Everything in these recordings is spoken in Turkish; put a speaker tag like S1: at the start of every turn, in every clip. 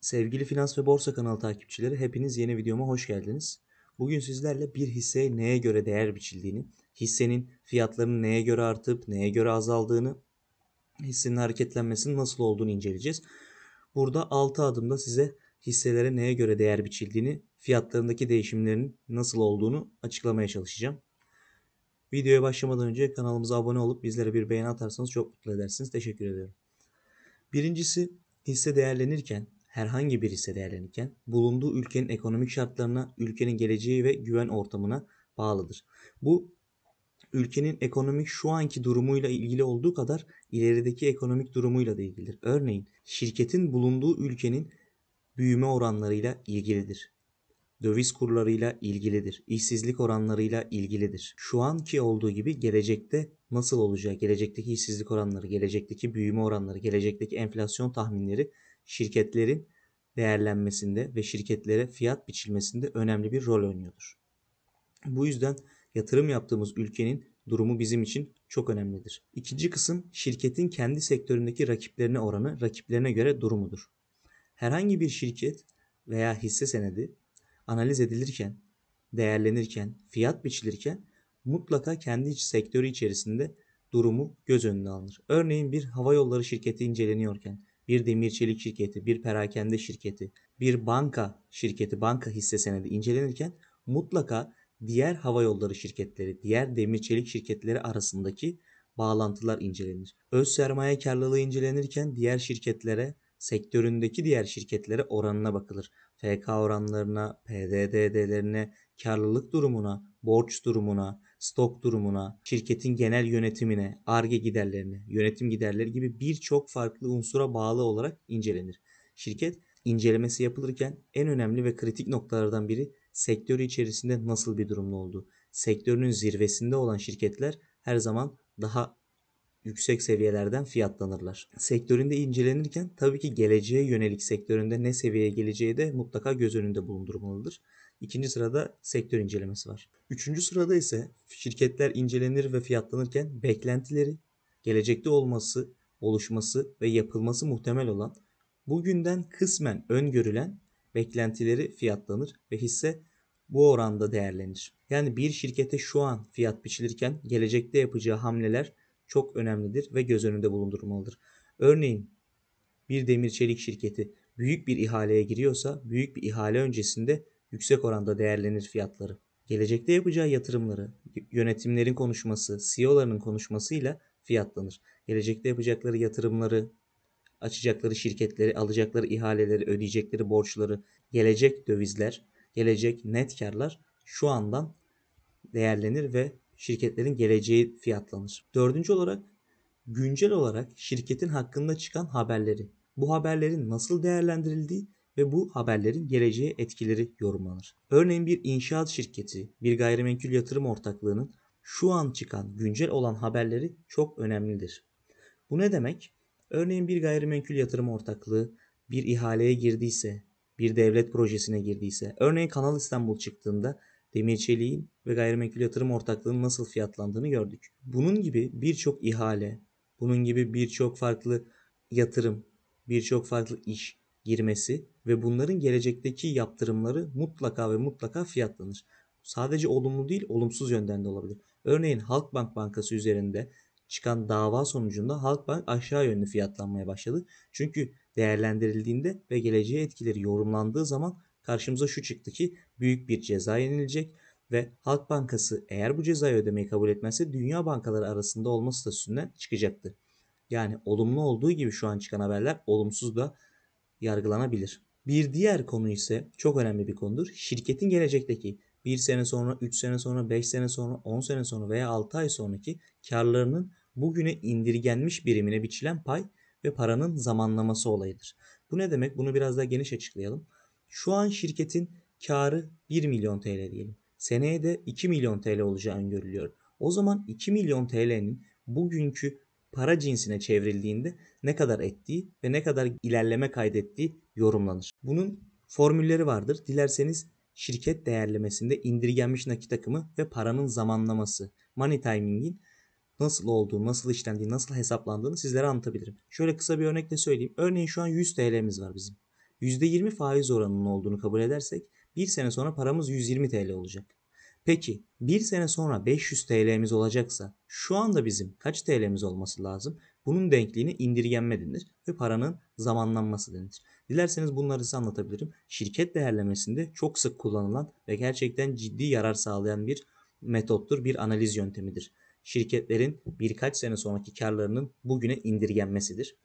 S1: Sevgili Finans ve Borsa kanalı takipçileri hepiniz yeni videoma hoş geldiniz. Bugün sizlerle bir hisseye neye göre değer biçildiğini, hissenin fiyatlarının neye göre artıp neye göre azaldığını, hissenin hareketlenmesinin nasıl olduğunu inceleyeceğiz. Burada 6 adımda size hisselere neye göre değer biçildiğini, fiyatlarındaki değişimlerin nasıl olduğunu açıklamaya çalışacağım. Videoya başlamadan önce kanalımıza abone olup bizlere bir beğeni atarsanız çok mutlu edersiniz. Teşekkür ediyorum. Birincisi hisse değerlenirken herhangi bir hisse değerlenirken bulunduğu ülkenin ekonomik şartlarına, ülkenin geleceği ve güven ortamına bağlıdır. Bu ülkenin ekonomik şu anki durumuyla ilgili olduğu kadar ilerideki ekonomik durumuyla da ilgilidir. Örneğin şirketin bulunduğu ülkenin büyüme oranlarıyla ilgilidir. Döviz kurlarıyla ilgilidir. işsizlik oranlarıyla ilgilidir. Şu anki olduğu gibi gelecekte nasıl olacağı, gelecekteki işsizlik oranları, gelecekteki büyüme oranları, gelecekteki enflasyon tahminleri şirketlerin değerlenmesinde ve şirketlere fiyat biçilmesinde önemli bir rol oynuyordur. Bu yüzden yatırım yaptığımız ülkenin durumu bizim için çok önemlidir. İkinci kısım şirketin kendi sektöründeki rakiplerine oranı, rakiplerine göre durumudur. Herhangi bir şirket veya hisse senedi analiz edilirken, değerlenirken, fiyat biçilirken mutlaka kendi sektörü içerisinde durumu göz önüne alınır. Örneğin bir hava yolları şirketi inceleniyorken bir demir çelik şirketi, bir perakende şirketi, bir banka şirketi, banka hisse senedi incelenirken mutlaka diğer hava yolları şirketleri, diğer demir çelik şirketleri arasındaki bağlantılar incelenir. Öz sermaye karlılığı incelenirken diğer şirketlere, sektöründeki diğer şirketlere oranına bakılır. FK oranlarına, PDD'lerine, karlılık durumuna, borç durumuna, stok durumuna, şirketin genel yönetimine, ARGE giderlerine, yönetim giderleri gibi birçok farklı unsura bağlı olarak incelenir. Şirket incelemesi yapılırken en önemli ve kritik noktalardan biri sektörü içerisinde nasıl bir durumda olduğu. Sektörünün zirvesinde olan şirketler her zaman daha yüksek seviyelerden fiyatlanırlar. Sektöründe incelenirken tabii ki geleceğe yönelik sektöründe ne seviyeye geleceği de mutlaka göz önünde bulundurulmalıdır. İkinci sırada sektör incelemesi var. Üçüncü sırada ise şirketler incelenir ve fiyatlanırken beklentileri, gelecekte olması, oluşması ve yapılması muhtemel olan bugünden kısmen öngörülen beklentileri fiyatlanır ve hisse bu oranda değerlenir. Yani bir şirkete şu an fiyat biçilirken gelecekte yapacağı hamleler çok önemlidir ve göz önünde bulundurulmalıdır. Örneğin bir demir çelik şirketi büyük bir ihaleye giriyorsa büyük bir ihale öncesinde yüksek oranda değerlenir fiyatları. Gelecekte yapacağı yatırımları, yönetimlerin konuşması, CEO'larının konuşmasıyla fiyatlanır. Gelecekte yapacakları yatırımları, açacakları şirketleri, alacakları ihaleleri, ödeyecekleri borçları, gelecek dövizler, gelecek net karlar şu andan değerlenir ve şirketlerin geleceği fiyatlanır. Dördüncü olarak güncel olarak şirketin hakkında çıkan haberleri. Bu haberlerin nasıl değerlendirildiği ve bu haberlerin geleceğe etkileri yorumlanır. Örneğin bir inşaat şirketi, bir gayrimenkul yatırım ortaklığının şu an çıkan güncel olan haberleri çok önemlidir. Bu ne demek? Örneğin bir gayrimenkul yatırım ortaklığı bir ihaleye girdiyse, bir devlet projesine girdiyse, örneğin Kanal İstanbul çıktığında demir çeliğin ve gayrimenkul yatırım ortaklığının nasıl fiyatlandığını gördük. Bunun gibi birçok ihale, bunun gibi birçok farklı yatırım, birçok farklı iş girmesi ve bunların gelecekteki yaptırımları mutlaka ve mutlaka fiyatlanır. Sadece olumlu değil, olumsuz yönden de olabilir. Örneğin Halkbank Bankası üzerinde çıkan dava sonucunda Halkbank aşağı yönlü fiyatlanmaya başladı. Çünkü değerlendirildiğinde ve geleceğe etkileri yorumlandığı zaman karşımıza şu çıktı ki büyük bir ceza yenilecek ve Halk Bankası eğer bu cezayı ödemeyi kabul etmezse dünya bankaları arasında olma statüsünden çıkacaktı. Yani olumlu olduğu gibi şu an çıkan haberler olumsuz da yargılanabilir. Bir diğer konu ise çok önemli bir konudur. Şirketin gelecekteki 1 sene sonra, 3 sene sonra, 5 sene sonra, 10 sene sonra veya 6 ay sonraki karlarının bugüne indirgenmiş birimine biçilen pay ve paranın zamanlaması olayıdır. Bu ne demek? Bunu biraz daha geniş açıklayalım. Şu an şirketin karı 1 milyon TL diyelim. Seneye de 2 milyon TL olacağı öngörülüyor. O zaman 2 milyon TL'nin bugünkü para cinsine çevrildiğinde ne kadar ettiği ve ne kadar ilerleme kaydettiği yorumlanır. Bunun formülleri vardır. Dilerseniz şirket değerlemesinde indirgenmiş nakit akımı ve paranın zamanlaması, money timing'in nasıl olduğu, nasıl işlendiği, nasıl hesaplandığını sizlere anlatabilirim. Şöyle kısa bir örnekle söyleyeyim. Örneğin şu an 100 TL'miz var bizim. %20 faiz oranının olduğunu kabul edersek bir sene sonra paramız 120 TL olacak. Peki bir sene sonra 500 TL'miz olacaksa şu anda bizim kaç TL'miz olması lazım? Bunun denkliğini indirgenme denir ve paranın zamanlanması denir. Dilerseniz bunları size anlatabilirim. Şirket değerlemesinde çok sık kullanılan ve gerçekten ciddi yarar sağlayan bir metottur, bir analiz yöntemidir. Şirketlerin birkaç sene sonraki karlarının bugüne indirgenmesidir.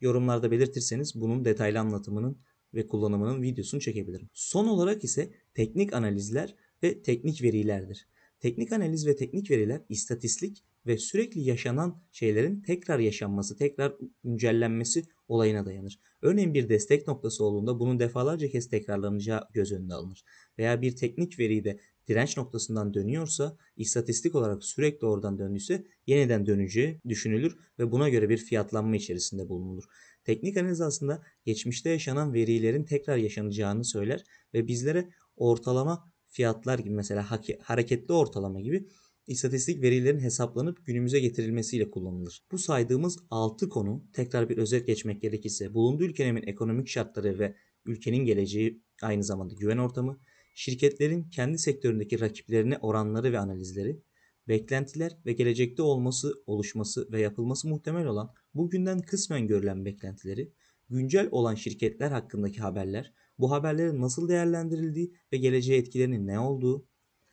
S1: Yorumlarda belirtirseniz bunun detaylı anlatımının ve kullanımının videosunu çekebilirim. Son olarak ise teknik analizler ve teknik verilerdir. Teknik analiz ve teknik veriler istatistik ve sürekli yaşanan şeylerin tekrar yaşanması, tekrar güncellenmesi olayına dayanır. Örneğin bir destek noktası olduğunda bunun defalarca kez tekrarlanacağı göz önünde alınır. Veya bir teknik veri de direnç noktasından dönüyorsa, istatistik olarak sürekli oradan döndüyse yeniden döneceği düşünülür ve buna göre bir fiyatlanma içerisinde bulunulur. Teknik analiz aslında geçmişte yaşanan verilerin tekrar yaşanacağını söyler ve bizlere ortalama fiyatlar gibi mesela hareketli ortalama gibi istatistik verilerin hesaplanıp günümüze getirilmesiyle kullanılır. Bu saydığımız 6 konu tekrar bir özet geçmek gerekirse bulunduğu ülkenin ekonomik şartları ve ülkenin geleceği aynı zamanda güven ortamı, şirketlerin kendi sektöründeki rakiplerine oranları ve analizleri, beklentiler ve gelecekte olması, oluşması ve yapılması muhtemel olan bugünden kısmen görülen beklentileri, güncel olan şirketler hakkındaki haberler, bu haberlerin nasıl değerlendirildiği ve geleceğe etkilerinin ne olduğu,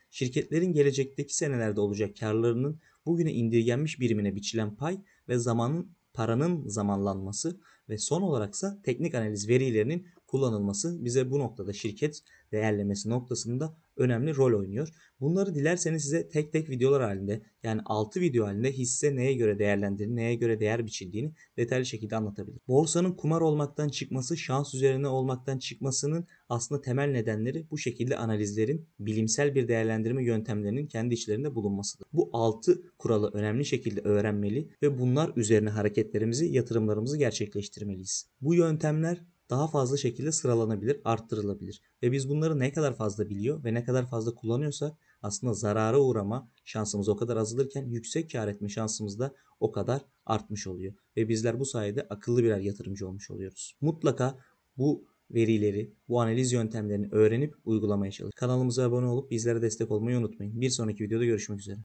S1: şirketlerin gelecekteki senelerde olacak karlarının bugüne indirgenmiş birimine biçilen pay ve zamanın paranın zamanlanması ve son olaraksa teknik analiz verilerinin kullanılması bize bu noktada şirket değerlemesi noktasında önemli rol oynuyor. Bunları dilerseniz size tek tek videolar halinde yani 6 video halinde hisse neye göre değerlendirildiğini, neye göre değer biçildiğini detaylı şekilde anlatabilirim. Borsanın kumar olmaktan çıkması, şans üzerine olmaktan çıkmasının aslında temel nedenleri bu şekilde analizlerin bilimsel bir değerlendirme yöntemlerinin kendi içlerinde bulunmasıdır. Bu 6 kuralı önemli şekilde öğrenmeli ve bunlar üzerine hareketlerimizi, yatırımlarımızı gerçekleştirmeliyiz. Bu yöntemler daha fazla şekilde sıralanabilir, arttırılabilir. Ve biz bunları ne kadar fazla biliyor ve ne kadar fazla kullanıyorsak aslında zarara uğrama şansımız o kadar azalırken yüksek kar etme şansımız da o kadar artmış oluyor. Ve bizler bu sayede akıllı birer yatırımcı olmuş oluyoruz. Mutlaka bu verileri, bu analiz yöntemlerini öğrenip uygulamaya çalışın. Kanalımıza abone olup bizlere destek olmayı unutmayın. Bir sonraki videoda görüşmek üzere.